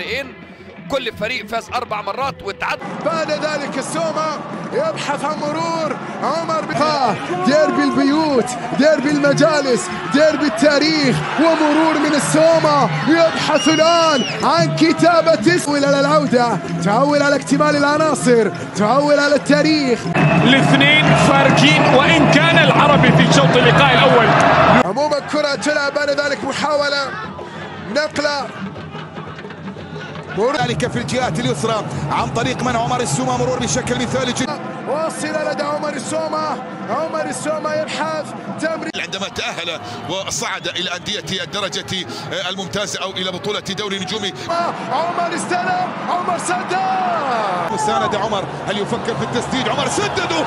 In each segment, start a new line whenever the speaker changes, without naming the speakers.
الفريقين. كل فريق فاز أربع مرات وتعادل
بعد ذلك السومة يبحث عن مرور عمر بن ديربي البيوت ديربي المجالس ديربي التاريخ ومرور من السومة يبحث الآن عن كتابة اسم. إلى العودة تعول على اكتمال العناصر تعول على التاريخ.
الاثنين فارقين وإن كان العربي في شوط اللقاء الأول.
عموما كرة تلعب بعد ذلك محاولة نقلة مرور
ذلك في الجهات اليسرى عن طريق من عمر السومة مرور بشكل مثالي جدا.
واصلة لدى عمر السومة. عمر السومة يبحث تمرير
عندما تأهل وصعد إلى أندية الدرجة الممتازة أو إلى بطولة دوري نجومي.
عمر استلم. عمر سدد.
مساند عمر هل يفكر في التسديد؟ عمر سدده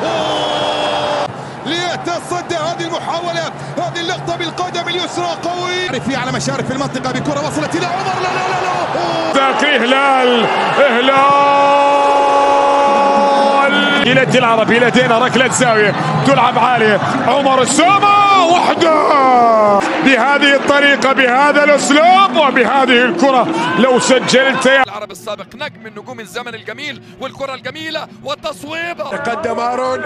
ليتصدى هذه المحاولة. هذه اللقطة بالقدم اليسرى قوي. في على مشارف المنطقة بكرة وصلت إلى عمر. لا لا لا, لا.
باقي هلال هلال يلد العربي لدينا ركلة زاوية تلعب عالية. عمر السومة وحده! بهذه الطريقة بهذا الأسلوب وبهذه الكرة. لو سجلت يا
العرب السابق نجم من نجوم الزمن الجميل والكرة الجميلة والتصويبه
تقدم هارون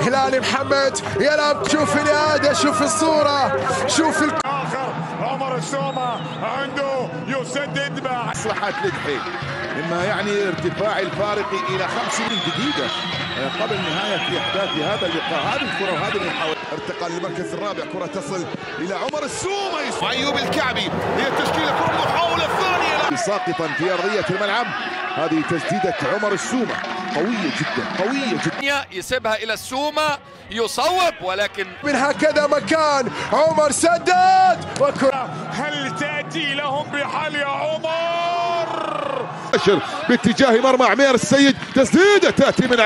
هلال محمد يلعب. شوف الإعادة شوف الصورة شوف ال...
آخر عمر السومة عنده. يسدد مع
مصلحة لدحي. مما يعني ارتفاع الفارق إلى 50 دقيقة قبل نهاية أحداث هذا اللقاء هذه الكرة وهذه المحاولة. ارتقى للمركز الرابع كرة تصل إلى عمر السومة وأيوب الكعبي هي التشكيلة كرة المحاولة الثانية. ساقطا في أرضية الملعب. هذه تسديدة عمر السومة قوية جدا قوية جدا.
يسيبها إلى السومه يصوب ولكن
من هكذا مكان عمر سدد وكرة.
هل تأتي لهم بحل يا عمر؟
أشر باتجاه مرمى عمير السيد تسديدة تأتي من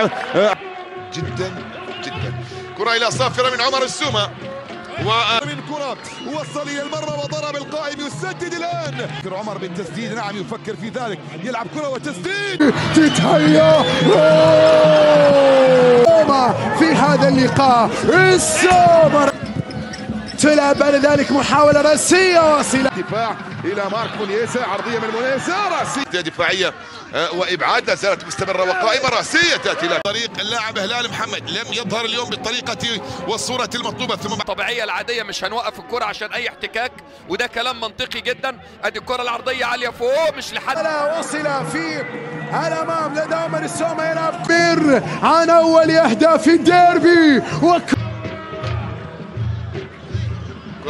جدا جدا. كرة إلى صافرة من عمر السومة. ومن كرة وصل إلى المرمى وضرب القائم يسدد الآن. عمر بالتسديد نعم يفكر في ذلك. يلعب كرة وتسديد.
تتهيأ. في هذا اللقاء. السومة تلعب بعد ذلك محاولة رأسية واصلة
دفاع إلى مارك مونيسا عرضية من مونيسا رأسية. دفاعية آه، وإبعاد لا زالت مستمرة وقائمة رأسية تأتي إلى طريق اللاعب هلال محمد لم يظهر اليوم بالطريقة والصورة المطلوبة. ثم
الطبيعيه العادية مش هنوقف الكرة عشان أي احتكاك وده كلام منطقي جدا. أدي الكرة العرضية عالية فوق مش لحد.
لا وصل في الأمام لدى عمر السومة يلعب بر عن أول أهداف الديربي. وك...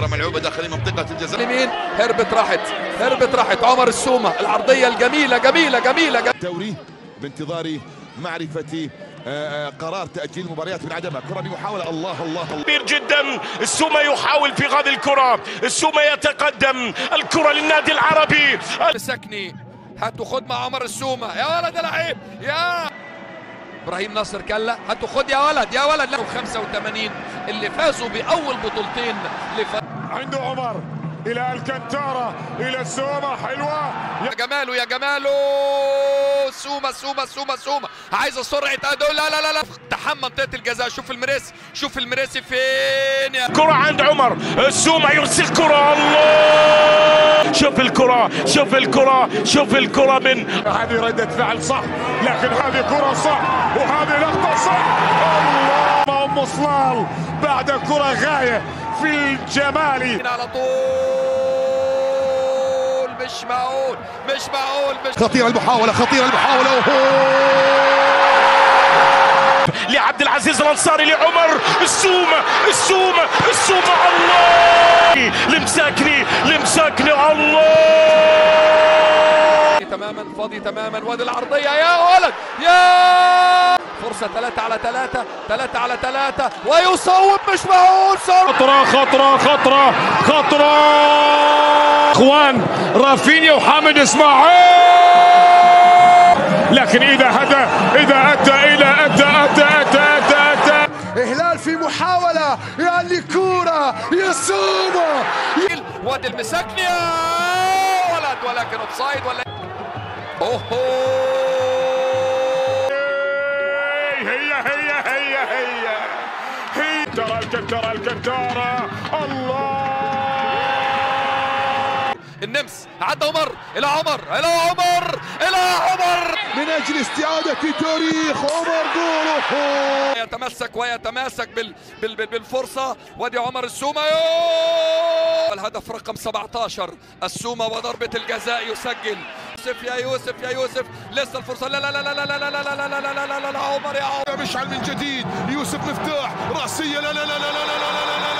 كرة ملعوبة داخل منطقة الجزاء.
اليمين هربت راحت. هربت راحت. عمر السومة العرضية الجميلة جميلة جميلة, جميلة.
الدوري بانتظار معرفة آه، آه، قرار تأجيل المباريات من عدمها كرة بمحاولة. الله الله الله.
كبير جدا. السومة يحاول في هذه الكرة. السومة يتقدم. الكرة للنادي العربي.
مسكني. هاتوا خد مع عمر السومة. يا ولد يا لعيب يا. إبراهيم ناصر كلا. هاتوا خد يا ولد يا ولد. لا 85 اللي فازوا بأول بطولتين لف...
عنده عمر إلى الكنتارة إلى السومة حلوة.
يا جماله يا جماله. سومة سومة سومة سومة. عايزة سرعة اداء لا لا لا لا. اقتحام منطقة الجزاء. شوف المريسي شوف المريسي فين يا
كرة عند عمر. السومة يرسل كرة. الله! شوف الكرة شوف الكرة شوف الكرة من هذه ردة فعل صح لكن هذه كرة صح وهذه لقطة صح. الله! أم صلال بعد كرة غاية. في الجمال.
على طول مش معقول مش معقول مش
خطيرة المحاولة خطيرة المحاولة
لعبد العزيز الأنصاري لعمر السومه السومه السومه الله! لمساكني لمساكني الله!
تماما فاضي تماما وادي العرضية يا ولد يا ثلاثة على ثلاثة ثلاثة على ثلاثة ويصوب مش معقول
خطرة خطرة خطرة خطرة. إخوان رافينيا وحامد إسماعيل. لكن إذا هدى إذا اتى إلى اتى اتى اتى اتى اتى
هلال في محاولة يعني كورة يسومة
وادي المساكني يا ولد ولكن أوفسايد ولا أوهو.
هي هي هي هي هي ترى الكنتارة الكنتارة الله.
النمس عدى عمر إلى عمر إلى عمر إلى عمر.
من أجل استعادة تاريخ عمر جوله
يتمسك ويتماسك بال... بال... بال... بالفرصة. وادي عمر السومة. يو! الهدف رقم 17 السومة وضربة الجزاء يسجل. يوسف يا يوسف يا يوسف لسه الفرصه لا لا لا لا لا لا لا لا لا لا لا لا لا لا عمر يا عمر
مشعل من جديد يوسف مفتاح راسيه لا لا لا لا لا لا لا لا